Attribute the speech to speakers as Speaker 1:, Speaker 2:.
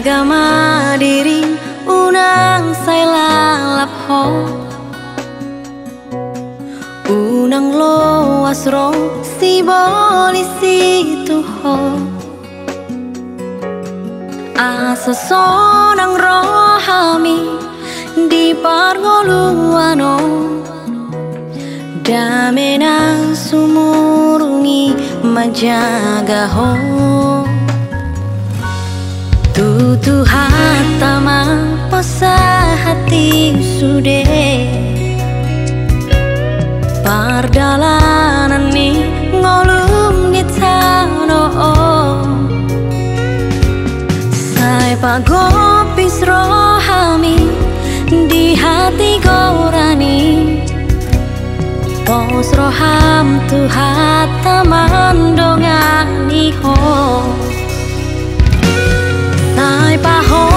Speaker 1: agama diri unang saya lalap ho. Unang lo asro si boli si tu ho asa sonang rohami di pargoluano. Damena sumurungi majaga ho. Tuhan tamang posa hati sude. Pardalanan ni ngolum gitano o Sai pagopis rohami di hati gorani. Pos roham Tuhan tamandongan ni ho.
Speaker 2: 把红